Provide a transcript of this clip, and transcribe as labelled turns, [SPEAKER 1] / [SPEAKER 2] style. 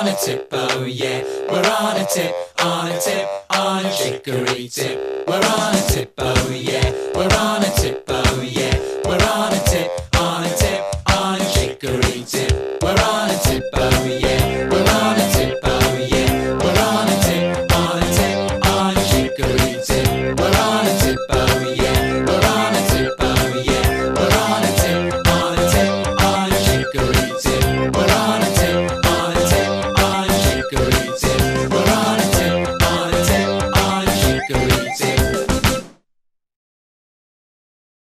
[SPEAKER 1] on a tip, oh yeah. We're on a tip, on a tip, on a chicory tip. We're on a tip, oh yeah.